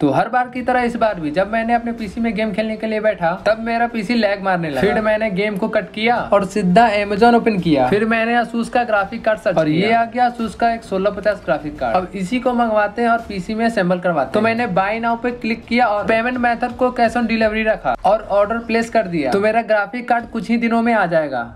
तो हर बार की तरह इस बार भी जब मैंने अपने पीसी में गेम खेलने के लिए बैठा तब मेरा पीसी लैग मारने लगा। फिर मैंने गेम को कट किया और सीधा अमेजोन ओपन किया। फिर मैंने असूस का ग्राफिक कार्ड सर्च और ये आ गया असूस का एक सोलह पचास ग्राफिक कार्ड अब इसी को मंगवाते हैं और पीसी में असेंबल करवाते तो मैंने बाई नाउ पे क्लिक किया और पेमेंट मेथड को कैश ऑन डिलीवरी रखा और ऑर्डर प्लेस कर दिया। तो मेरा ग्राफिक कार्ड कुछ ही दिनों में आ जाएगा।